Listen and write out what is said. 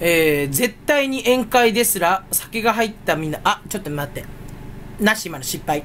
えー、絶対に宴会ですら酒が入ったみんな、あ、ちょっと待って。なし、今の失敗。